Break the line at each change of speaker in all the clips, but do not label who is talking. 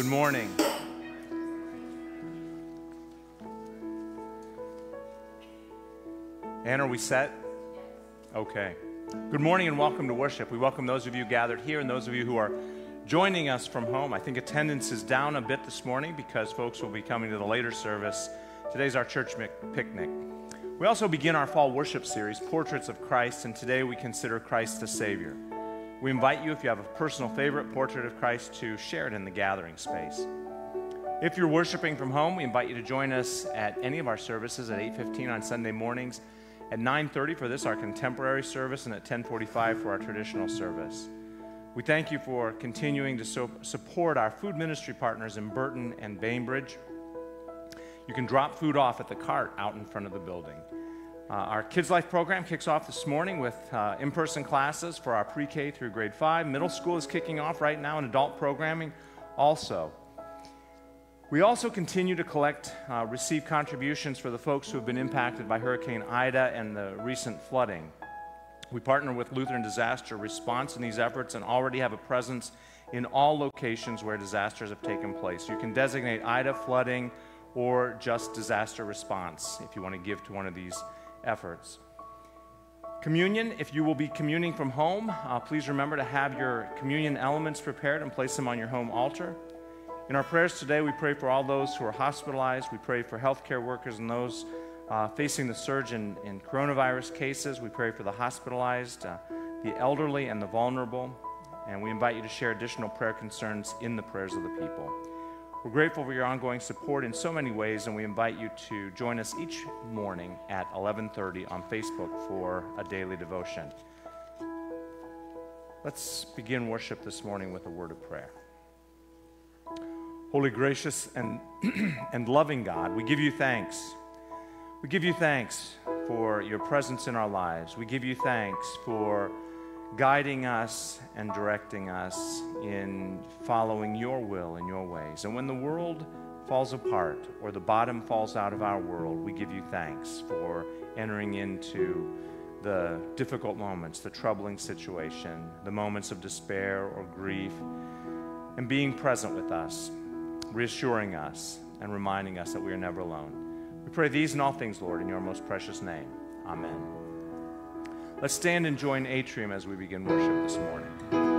Good morning. Ann, are we set? Okay. Good morning and welcome to worship. We welcome those of you gathered here and those of you who are joining us from home. I think attendance is down a bit this morning because folks will be coming to the later service. Today's our church picnic. We also begin our fall worship series, Portraits of Christ, and today we consider Christ the Savior. We invite you, if you have a personal favorite portrait of Christ, to share it in the gathering space. If you're worshiping from home, we invite you to join us at any of our services at 8:15 on Sunday mornings at 9:30 for this our contemporary service and at 10:45 for our traditional service. We thank you for continuing to so support our food ministry partners in Burton and Bainbridge. You can drop food off at the cart out in front of the building. Uh, our Kids Life program kicks off this morning with uh, in person classes for our pre K through grade 5. Middle school is kicking off right now, and adult programming also. We also continue to collect, uh, receive contributions for the folks who have been impacted by Hurricane Ida and the recent flooding. We partner with Lutheran Disaster Response in these efforts and already have a presence in all locations where disasters have taken place. You can designate Ida flooding or just disaster response if you want to give to one of these efforts. Communion, if you will be communing from home, uh, please remember to have your communion elements prepared and place them on your home altar. In our prayers today, we pray for all those who are hospitalized. We pray for healthcare workers and those uh, facing the surge in, in, coronavirus cases. We pray for the hospitalized, uh, the elderly, and the vulnerable. And we invite you to share additional prayer concerns in the prayers of the people. We're grateful for your ongoing support in so many ways, and we invite you to join us each morning at 11:30 on Facebook for a daily devotion. Let's begin worship this morning with a word of prayer. Holy, gracious, and, and loving God, we give you thanks. We give you thanks for your presence in our lives. We give you thanks for guiding us and directing us in following your will and your ways. And when the world falls apart or the bottom falls out of our world, we give you thanks for entering into the difficult moments, the troubling situation, the moments of despair or grief, and being present with us reassuring us and reminding us that we are never alone. We pray these and all things, Lord, in your most precious name. Amen. Let's stand and join Atrium as we begin worship this morning.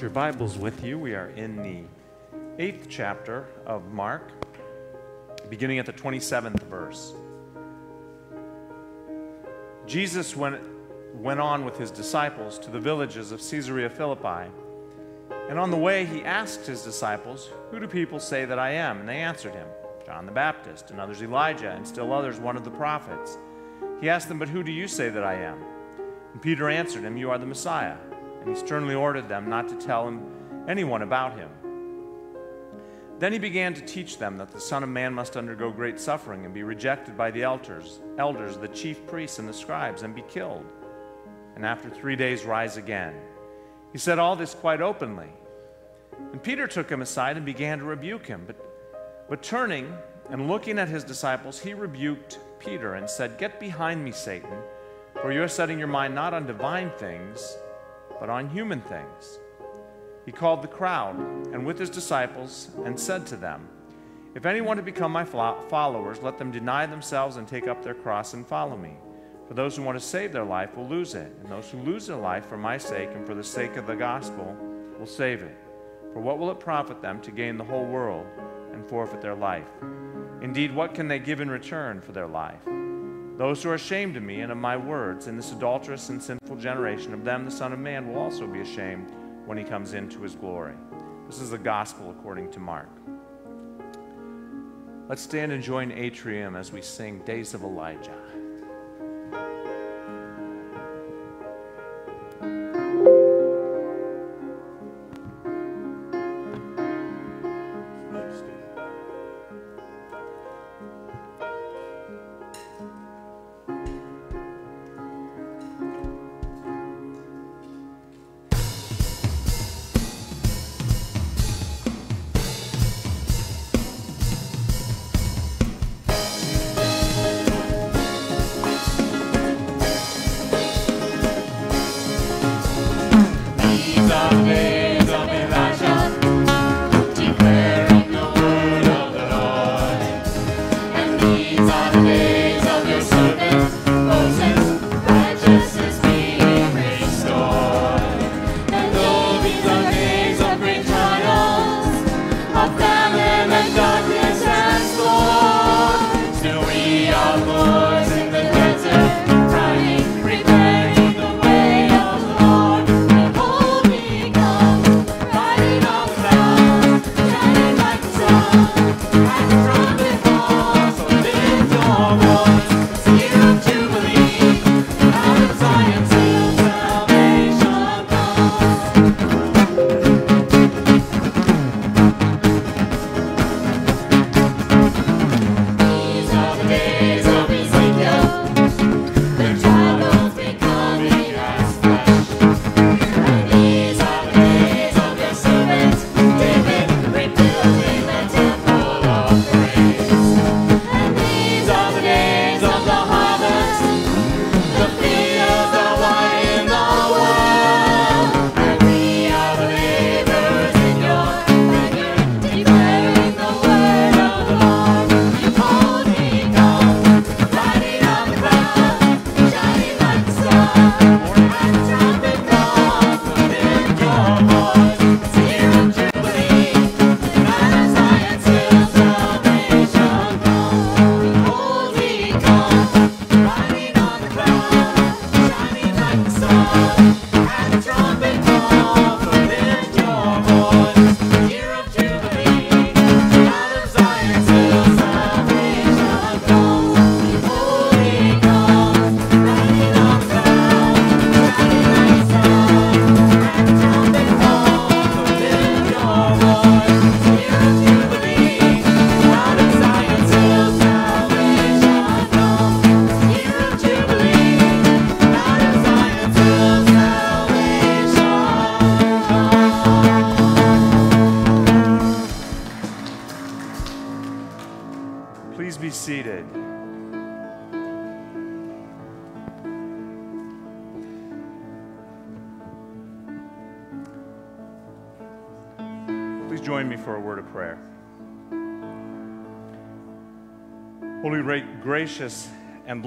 Your Bibles with you, we are in the eighth chapter of Mark, beginning at the 27th verse. Jesus went, went on with his disciples to the villages of Caesarea Philippi. And on the way, he asked his disciples, Who do people say that I am? And they answered him, John the Baptist, and others Elijah, and still others one of the prophets. He asked them, But who do you say that I am? And Peter answered him, You are the Messiah and he sternly ordered them not to tell him anyone about him. Then he began to teach them that the Son of Man must undergo great suffering and be rejected by the elders, elders, the chief priests, and the scribes, and be killed, and after three days rise again. He said all this quite openly. And Peter took him aside and began to rebuke him. But, but turning and looking at his disciples, he rebuked Peter and said, Get behind me, Satan, for you are setting your mind not on divine things but on human things. He called the crowd and with his disciples and said to them, If anyone to become my followers, let them deny themselves and take up their cross and follow me. For those who want to save their life will lose it, and those who lose their life for my sake and for the sake of the gospel will save it. For what will it profit them to gain the whole world and forfeit their life? Indeed, what can they give in return for their life? Those who are ashamed of me and of my words in this adulterous and sinful generation, of them the Son of Man will also be ashamed when he comes into his glory. This is the gospel according to Mark. Let's stand and join Atrium as we sing Days of Elijah.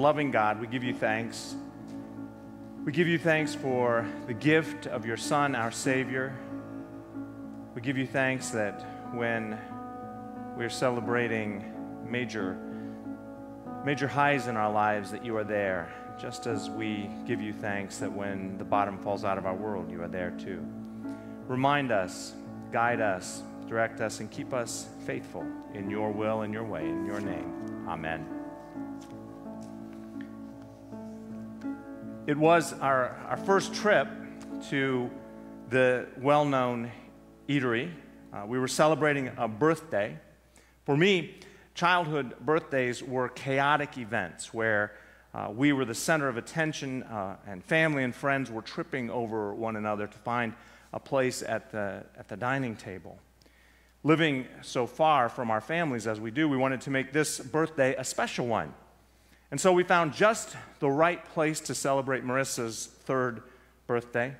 Loving God, we give you thanks. We give you thanks for the gift of your Son, our Savior, We
give you thanks that when we're celebrating major, major highs in our lives, that you are there, just as we give you thanks that when the bottom falls out of our world, you are there too. Remind us, guide us, direct us, and keep us faithful in your will and your way. In your name, amen. It was our, our first trip to the well known eatery. Uh, we were celebrating a birthday. For me, childhood birthdays were chaotic events where uh, we were the center of attention, uh, and family and friends were tripping over one another to find a place at the, at the dining table. Living so far from our families as we do, we wanted to make this birthday a special one. And so we found just the right place to celebrate Marissa's third birthday.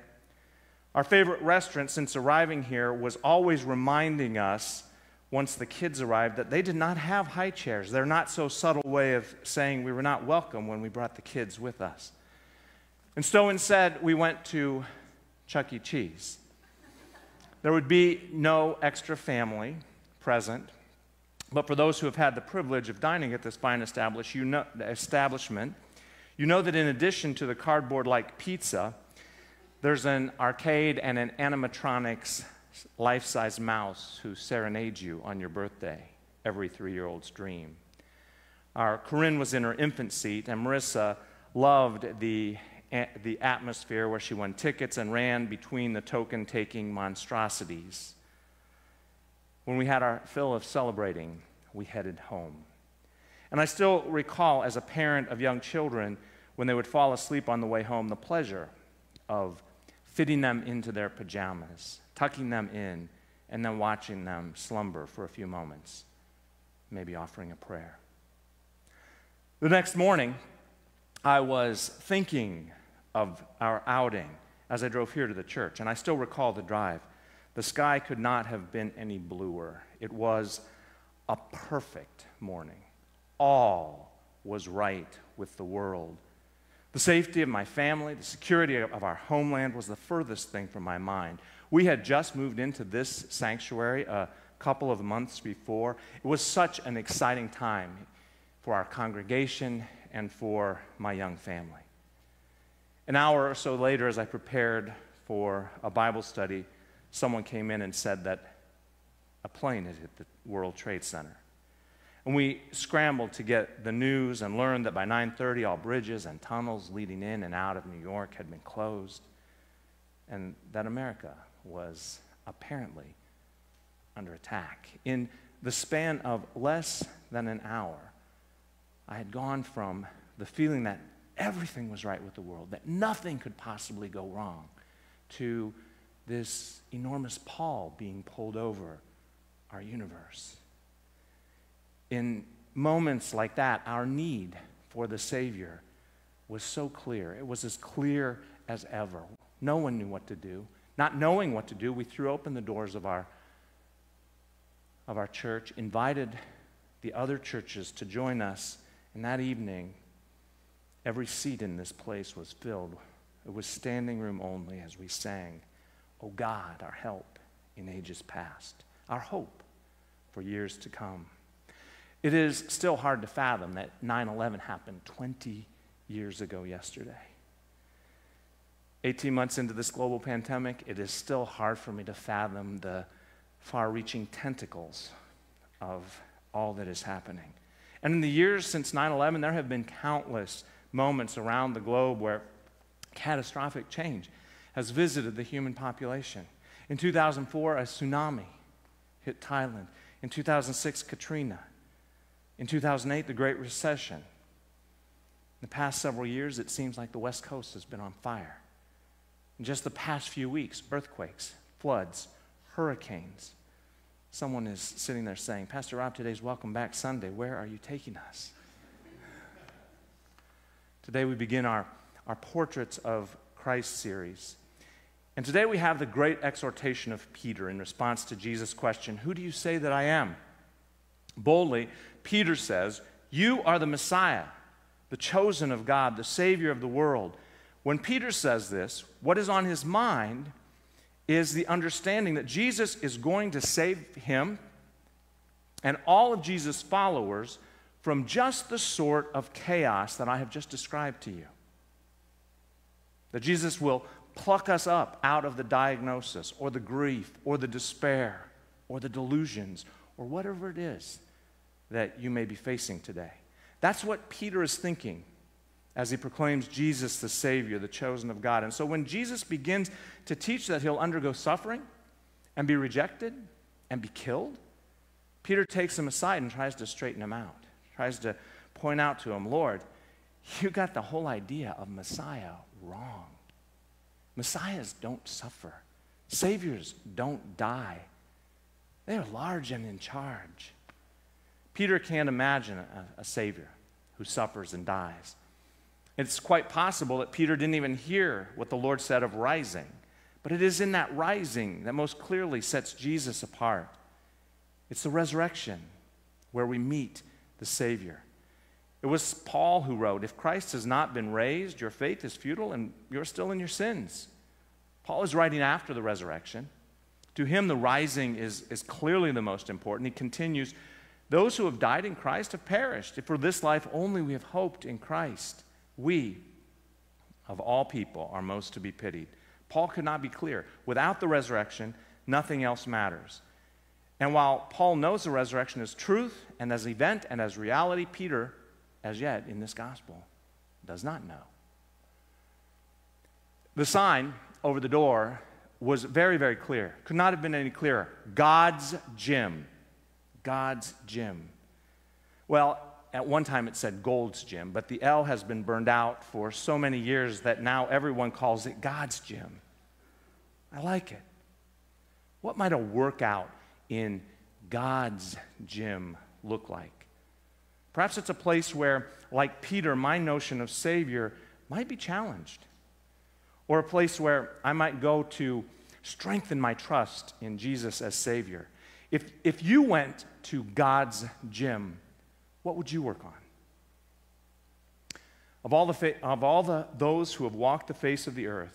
Our favorite restaurant since arriving here was always reminding us, once the kids arrived, that they did not have high chairs. They're not so subtle way of saying we were not welcome when we brought the kids with us. And so instead, we went to Chuck E. Cheese. There would be no extra family present, but for those who have had the privilege of dining at this fine establishment, you know, establishment, you know that in addition to the cardboard like pizza, there's an arcade and an animatronics life size mouse who serenades you on your birthday, every three year old's dream. Our Corinne was in her infant seat, and Marissa loved the the atmosphere where she won tickets and ran between the token taking monstrosities. When we had our fill of celebrating, we headed home. And I still recall, as a parent of young children, when they would fall asleep on the way home, the pleasure of fitting them into their pajamas, tucking them in, and then watching them slumber for a few moments, maybe offering a prayer. The next morning, I was thinking of our outing as I drove here to the church, and I still recall the drive. The sky could not have been any bluer. It was a perfect morning. All was right with the world. The safety of my family, the security of our homeland was the furthest thing from my mind. We had just moved into this sanctuary a couple of months before. It was such an exciting time for our congregation and for my young family. An hour or so later, as I prepared for a Bible study, someone came in and said that a plane had hit the World Trade Center. And we scrambled to get the news and learned that by 9:30 all bridges and tunnels leading in and out of New York had been closed and that America was apparently under attack. In the span of less than an hour, I had gone from the feeling that everything was right with the world, that nothing could possibly go wrong, to this enormous pall being pulled over our universe. In moments like that, our need for the Savior was so clear. It was as clear as ever. No one knew what to do. Not knowing what to do, we threw open the doors of our, of our church, invited the other churches to join us and that evening, every seat in this place was filled. It was standing room only as we sang, O God, our help in ages past, our hope for years to come. It is still hard to fathom that 9 11 happened 20 years ago yesterday. 18 months into this global pandemic, it is still hard for me to fathom the far reaching tentacles of all that is happening. And in the years since 9 11, there have been countless moments around the globe where catastrophic change has visited the human population. In 2004, a tsunami hit Thailand. In 2006, Katrina. In 2008, the Great Recession. In the past several years, it seems like the West Coast has been on fire. In just the past few weeks, earthquakes, floods, hurricanes, Someone is sitting there saying, Pastor Rob, today's Welcome Back Sunday. Where are you taking us? Today we begin our, our Portraits of Christ series. And today we have the great exhortation of Peter in response to Jesus' question Who do you say that I am? Boldly, Peter says, You are the Messiah, the chosen of God, the Savior of the world. When Peter says this, what is on his mind is the understanding that Jesus is going to save him and all of Jesus' followers from just the sort of chaos that I have just described to you. That Jesus will pluck us up out of the diagnosis or the grief or the despair or the delusions or whatever it is that you may be facing today. That's what Peter is thinking as he proclaims Jesus the Savior, the chosen of God. And so when Jesus begins to teach that he'll undergo suffering and be rejected and be killed, Peter takes him aside and tries to straighten him out, tries to point out to him, Lord, you got the whole idea of Messiah wrong. Messiahs don't suffer, Saviors don't die. They are large and in charge. Peter can't imagine a, a Savior who suffers and dies. It's quite possible that Peter didn't even hear what the Lord said of rising, but it is in that rising that most clearly sets Jesus apart. It's the resurrection where we meet the Savior. It was Paul who wrote, If Christ has not been raised, your faith is futile and you're still in your sins. Paul is writing after the resurrection. To him, the rising is, is clearly the most important. He continues, Those who have died in Christ have perished. If for this life only we have hoped in Christ, we, of all people, are most to be pitied. Paul could not be clear. Without the resurrection, nothing else matters. And while Paul knows the resurrection is truth and as event and as reality, Peter, as yet in this gospel, does not know. The sign over the door was very, very clear. Could not have been any clearer. God's gym. God's gym. Well, at one time it said Gold's Gym, but the L has been burned out for so many years that now everyone calls it God's Gym. I like it. What might a workout in God's gym look like? Perhaps it's a place where, like Peter, my notion of Savior might be challenged. Or a place where I might go to strengthen my trust in Jesus as Savior. If, if you went to God's gym, what would you work on? Of all, the of all the, those who have walked the face of the earth,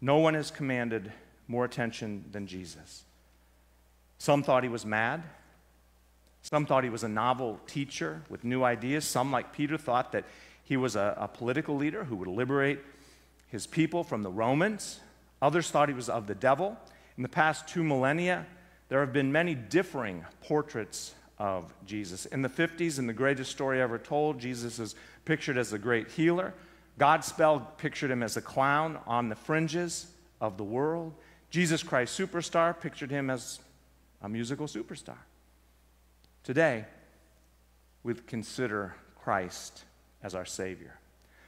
no one has commanded more attention than Jesus. Some thought he was mad. Some thought he was a novel teacher with new ideas. Some, like Peter, thought that he was a, a political leader who would liberate his people from the Romans. Others thought he was of the devil. In the past two millennia, there have been many differing portraits of Jesus. In the 50s, in the greatest story ever told, Jesus is pictured as a great healer. Godspell pictured him as a clown on the fringes of the world. Jesus Christ Superstar pictured him as a musical superstar. Today, we consider Christ as our Savior.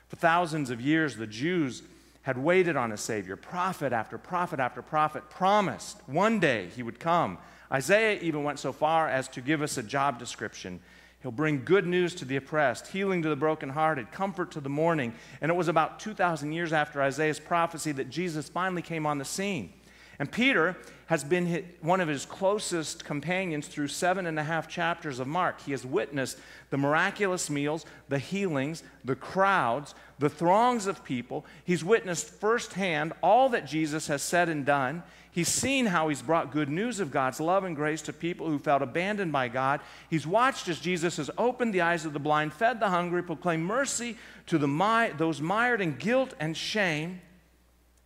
For thousands of years, the Jews had waited on a Savior. Prophet after prophet after prophet promised one day he would come. Isaiah even went so far as to give us a job description. He'll bring good news to the oppressed, healing to the brokenhearted, comfort to the mourning. And it was about 2,000 years after Isaiah's prophecy that Jesus finally came on the scene. And Peter has been one of his closest companions through seven and a half chapters of Mark. He has witnessed the miraculous meals, the healings, the crowds, the throngs of people. He's witnessed firsthand all that Jesus has said and done. He's seen how he's brought good news of God's love and grace to people who felt abandoned by God. He's watched as Jesus has opened the eyes of the blind, fed the hungry, proclaimed mercy to the, those mired in guilt and shame.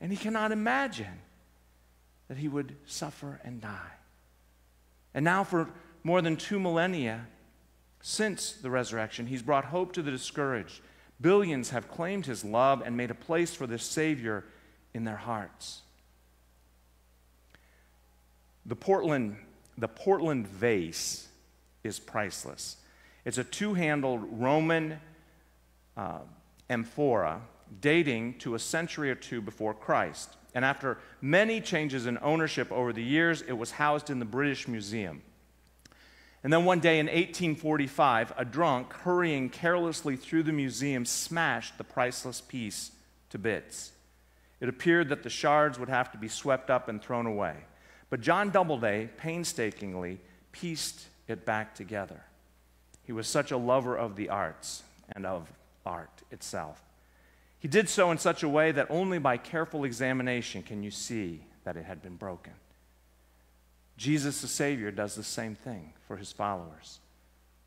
And he cannot imagine that he would suffer and die. And now, for more than two millennia since the resurrection, he's brought hope to the discouraged. Billions have claimed his love and made a place for this Savior in their hearts. The Portland, the Portland vase is priceless. It's a two handled Roman uh, amphora dating to a century or two before Christ. And after many changes in ownership over the years, it was housed in the British Museum. And then one day in 1845, a drunk hurrying carelessly through the museum smashed the priceless piece to bits. It appeared that the shards would have to be swept up and thrown away. But John Doubleday painstakingly pieced it back together. He was such a lover of the arts and of art itself. He did so in such a way that only by careful examination can you see that it had been broken. Jesus, the Savior, does the same thing for his followers.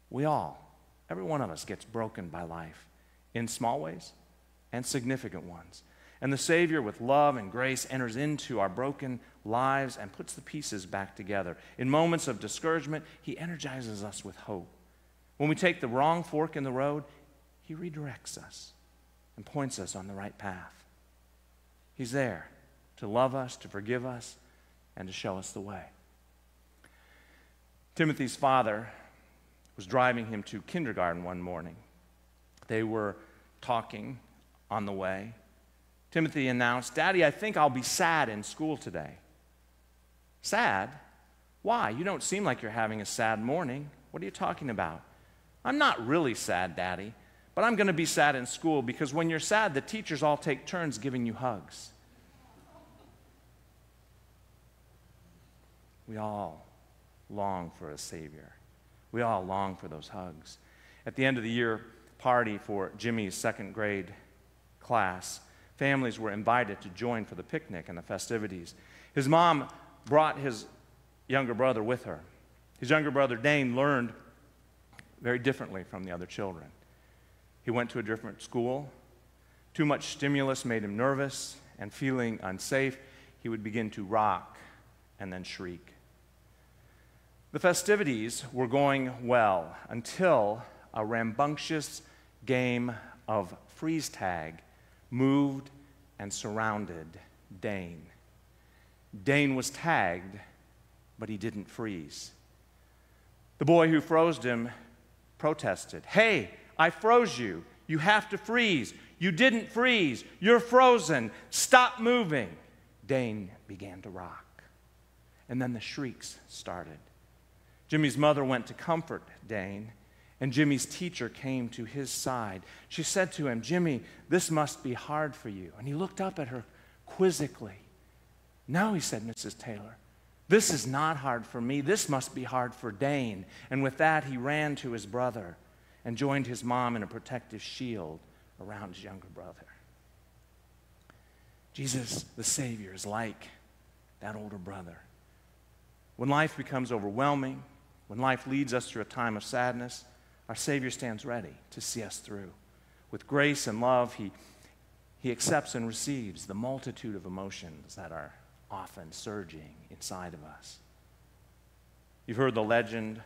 We all, every one of us, gets broken by life in small ways and significant ones. And the Savior, with love and grace, enters into our broken lives and puts the pieces back together. In moments of discouragement, He energizes us with hope. When we take the wrong fork in the road, He redirects us and points us on the right path. He's there to love us, to forgive us, and to show us the way. Timothy's father was driving him to kindergarten one morning. They were talking on the way. Timothy announced, Daddy, I think I'll be sad in school today. Sad? Why? You don't seem like you're having a sad morning. What are you talking about? I'm not really sad, Daddy, but I'm going to be sad in school because when you're sad, the teachers all take turns giving you hugs. We all long for a Savior. We all long for those hugs. At the end of the year party for Jimmy's second grade class, families were invited to join for the picnic and the festivities. His mom brought his younger brother with her. His younger brother, Dane, learned very differently from the other children. He went to a different school. Too much stimulus made him nervous, and feeling unsafe, he would begin to rock and then shriek. The festivities were going well until a rambunctious game of freeze tag moved and surrounded Dane. Dane was tagged, but he didn't freeze. The boy who froze him protested Hey, I froze you. You have to freeze. You didn't freeze. You're frozen. Stop moving. Dane began to rock. And then the shrieks started. Jimmy's mother went to comfort Dane, and Jimmy's teacher came to his side. She said to him, Jimmy, this must be hard for you. And he looked up at her quizzically. No, he said, Mrs. Taylor, this is not hard for me. This must be hard for Dane. And with that, he ran to his brother and joined his mom in a protective shield around his younger brother. Jesus, the Savior, is like that older brother. When life becomes overwhelming, when life leads us through a time of sadness, our Savior stands ready to see us through. With grace and love, He, he accepts and receives the multitude of emotions that are often surging inside of us. You've heard the legend.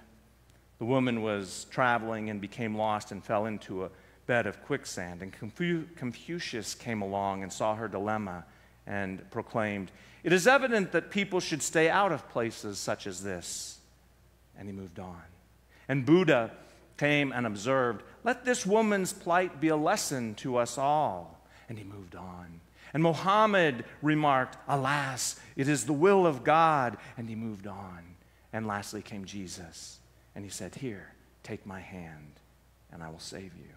The woman was traveling and became lost and fell into a bed of quicksand. And Confucius came along and saw her dilemma and proclaimed, It is evident that people should stay out of places such as this and he moved on. And Buddha came and observed, Let this woman's plight be a lesson to us all. And he moved on. And Mohammed remarked, Alas, it is the will of God. And he moved on. And lastly came Jesus. And he said, Here, take my hand, and I will save you.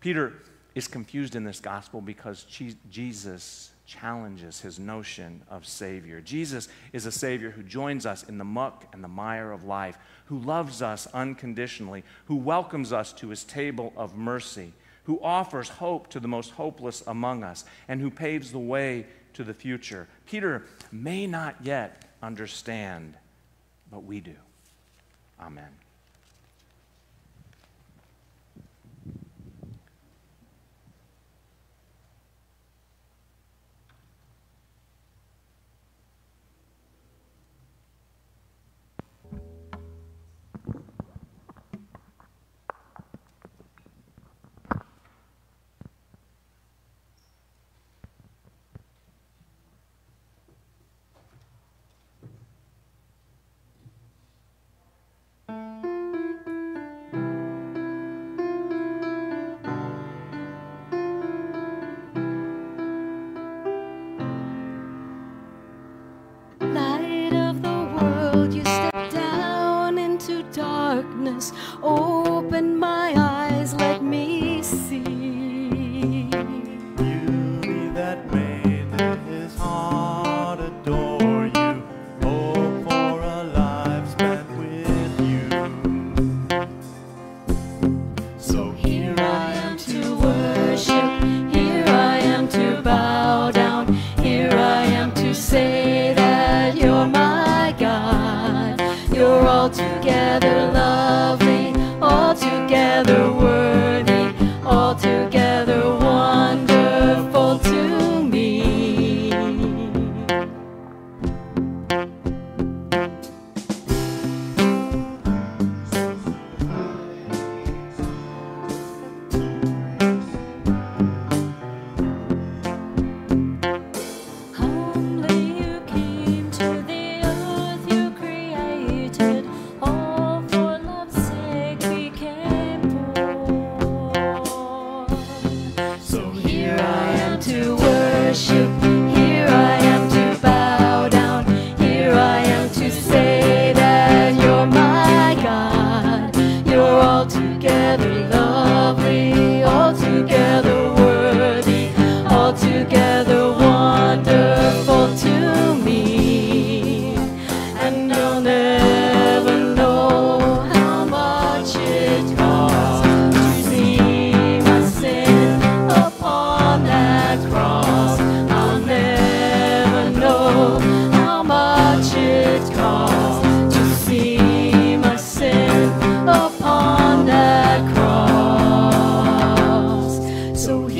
Peter is confused in this gospel because Jesus challenges his notion of Savior. Jesus is a Savior who joins us in the muck and the mire of life, who loves us unconditionally, who welcomes us to his table of mercy, who offers hope to the most hopeless among us, and who paves the way to the future. Peter may not yet understand, but we do. Amen.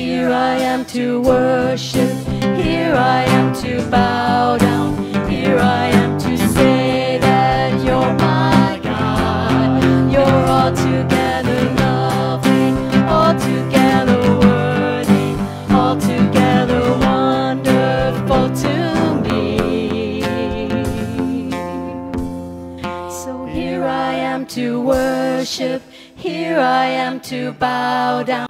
Here I am to worship, here I am to bow down, here I am to say that you're my God. You're altogether lovely, altogether worthy, altogether wonderful to me.
So here I am to worship, here I am to bow down.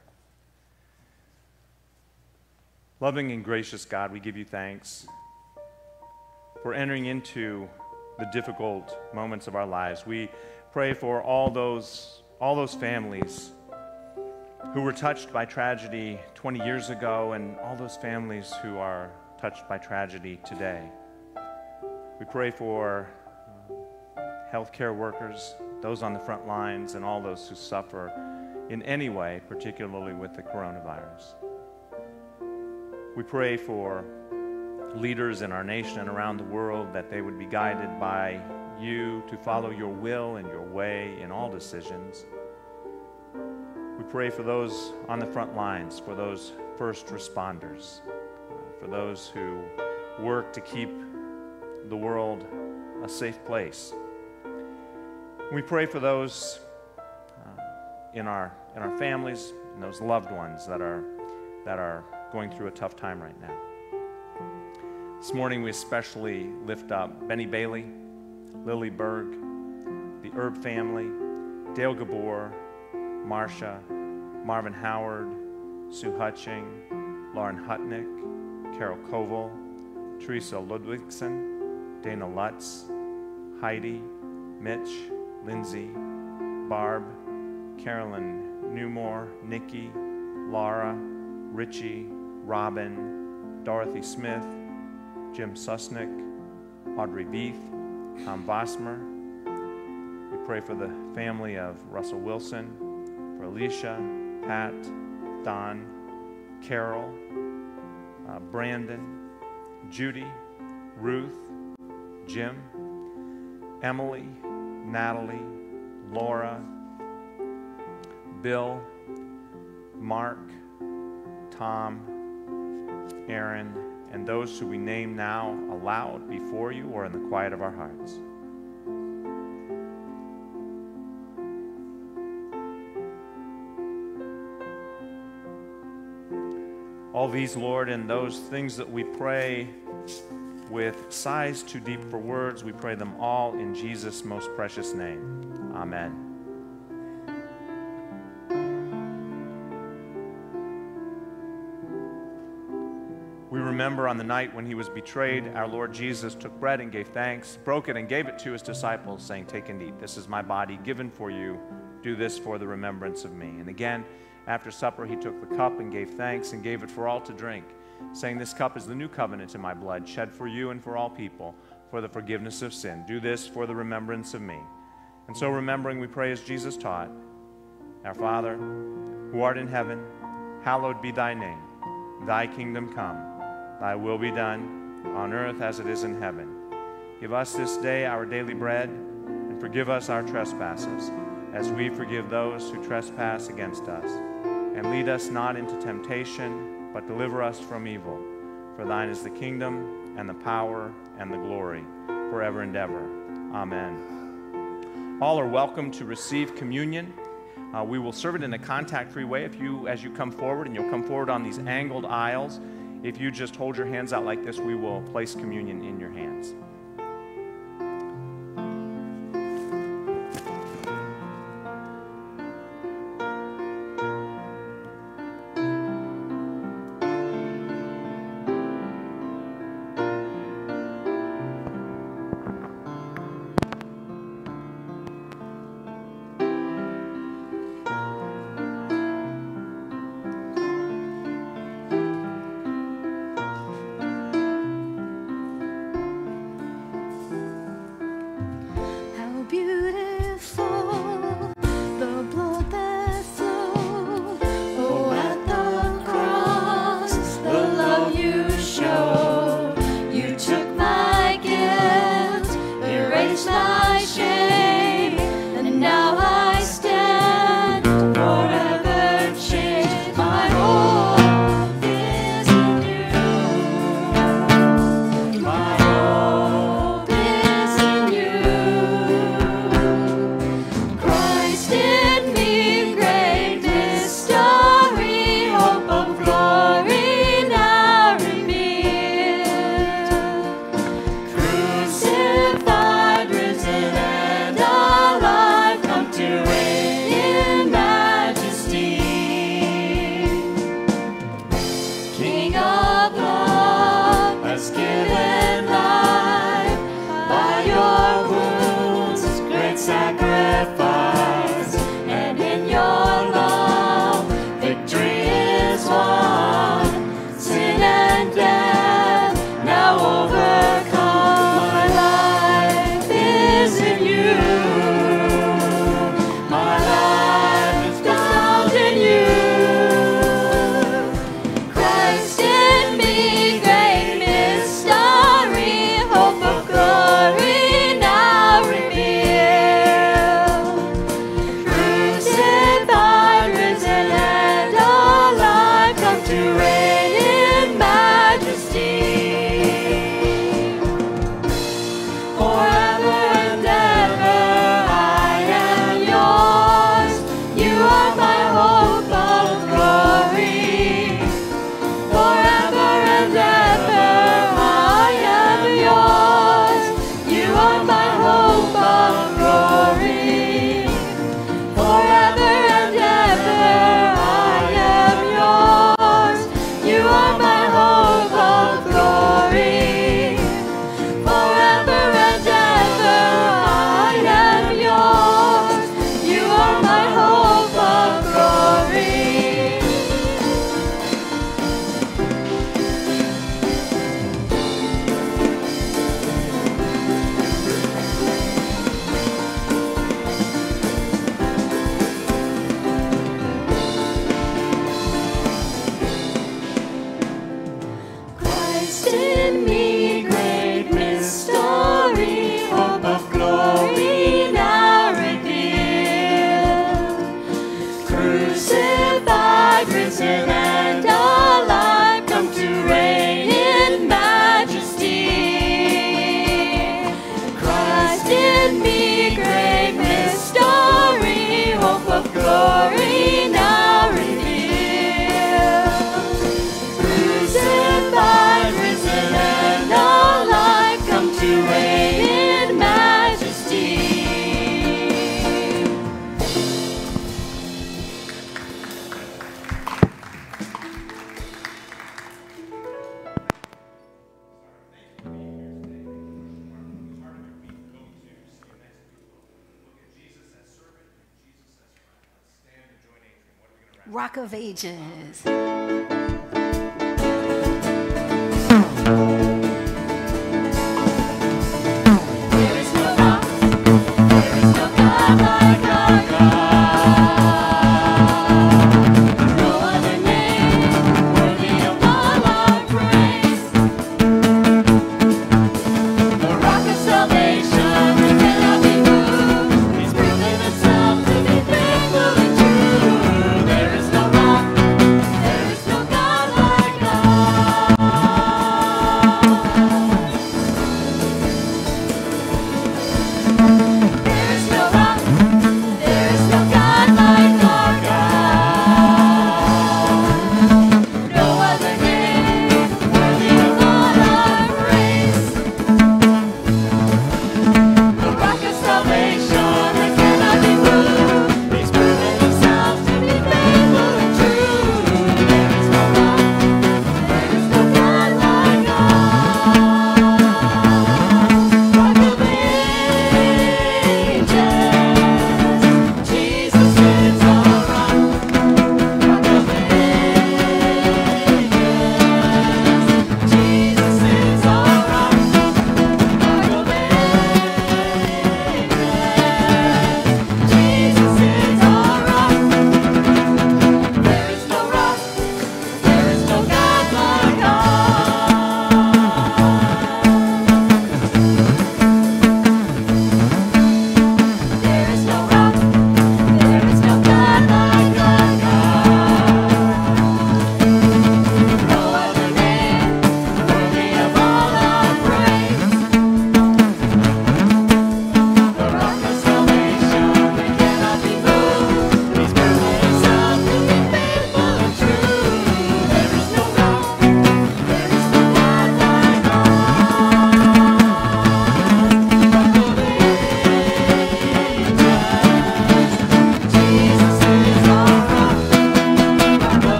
Loving and gracious God, we give you thanks for entering into the difficult moments of our lives. We pray for all those, all those families who were touched by tragedy 20 years ago and all those families who are touched by tragedy today. We pray for healthcare workers, those on the front lines, and all those who suffer in any way, particularly with the coronavirus. We pray for leaders in our nation and around the world that they would be guided by you to follow your will and your way in all decisions. We pray for those on the front lines, for those first responders, for those who work to keep the world a safe place. We pray for those uh, in, our, in our families and those loved ones that are, that are going through a tough time right now. This morning, we especially lift up Benny Bailey, Lily Berg, the Herb family, Dale Gabor, Marcia, Marvin Howard, Sue Hutching, Lauren Hutnick, Carol Koval, Teresa Ludwigson, Dana Lutz, Heidi, Mitch, Lindsay, Barb, Carolyn Newmore, Nikki, Laura, Richie, Robin, Dorothy Smith, Jim Susnick, Audrey Veith, Tom Vosmer. We pray for the family of Russell Wilson, for Alicia, Pat, Don, Carol, uh, Brandon, Judy, Ruth, Jim, Emily, Natalie, Laura, Bill, Mark, Tom, Aaron, and those who we name now aloud before you or in the quiet of our hearts. All these, Lord, and those things that we pray with sighs too deep for words, we pray them all in Jesus' most precious name. Amen. Remember on the night when he was betrayed, our Lord Jesus took bread and gave thanks, broke it and gave it to his disciples, saying, Take and eat. This is my body given for you. Do this for the remembrance of me. And again, after supper, he took the cup and gave thanks and gave it for all to drink, saying, This cup is the new covenant in my blood, shed for you and for all people, for the forgiveness of sin. Do this for the remembrance of me. And so, remembering, we pray as Jesus taught Our Father, who art in heaven, hallowed be thy name. Thy kingdom come. Thy will be done on earth as it is in heaven. Give us this day our daily bread, and forgive us our trespasses, as we forgive those who trespass against us. And lead us not into temptation, but deliver us from evil. For thine is the kingdom, and the power, and the glory, forever and ever. Amen. All are welcome to receive communion. Uh, we will serve it in a contact-free way if you, as you come forward, and you'll come forward on these angled aisles. If you just hold your hands out like this, we will place communion in your hands.